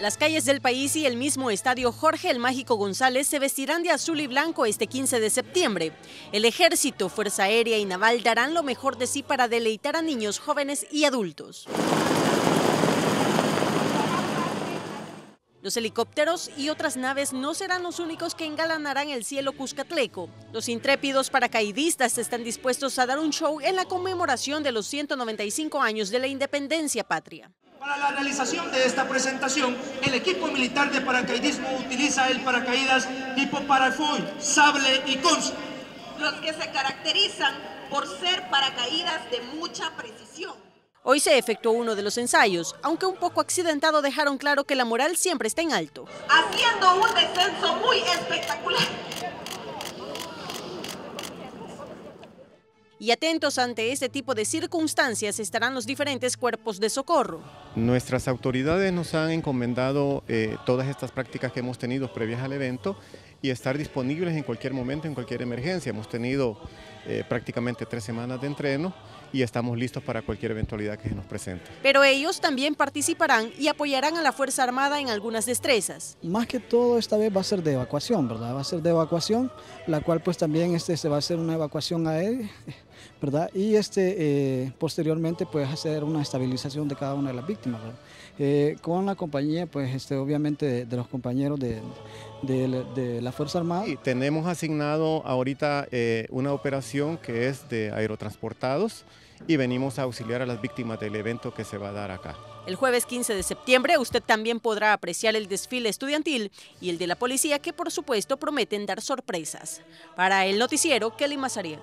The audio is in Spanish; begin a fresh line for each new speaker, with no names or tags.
Las calles del país y el mismo estadio Jorge el Mágico González se vestirán de azul y blanco este 15 de septiembre. El ejército, Fuerza Aérea y Naval darán lo mejor de sí para deleitar a niños, jóvenes y adultos. Los helicópteros y otras naves no serán los únicos que engalanarán el cielo cuscatleco. Los intrépidos paracaidistas están dispuestos a dar un show en la conmemoración de los 195 años de la independencia patria.
Para la realización de esta presentación, el equipo militar de paracaidismo utiliza el paracaídas tipo Parafoy, Sable y Cons.
Los que se caracterizan por ser paracaídas de mucha precisión.
Hoy se efectuó uno de los ensayos, aunque un poco accidentado dejaron claro que la moral siempre está en alto.
Haciendo un descenso muy espectacular.
Y atentos ante este tipo de circunstancias estarán los diferentes cuerpos de socorro.
Nuestras autoridades nos han encomendado eh, todas estas prácticas que hemos tenido previas al evento y estar disponibles en cualquier momento, en cualquier emergencia. Hemos tenido eh, prácticamente tres semanas de entreno y estamos listos para cualquier eventualidad que se nos presente.
Pero ellos también participarán y apoyarán a la Fuerza Armada en algunas destrezas.
Más que todo esta vez va a ser de evacuación, ¿verdad? Va a ser de evacuación, la cual pues también este, se va a hacer una evacuación aérea, ¿verdad? Y este, eh, posteriormente pues hacer una estabilización de cada una de las víctimas, eh, con la compañía pues este, obviamente de, los compañeros de, de, la Fuerza Armada.
Y tenemos asignado ahorita eh, una operación que es de aerotransportados y venimos a auxiliar a las víctimas del evento que se va a dar acá.
El jueves 15 de septiembre usted también podrá apreciar el desfile estudiantil y el de la policía que por supuesto prometen dar sorpresas. Para el noticiero, Kelly Mazaría.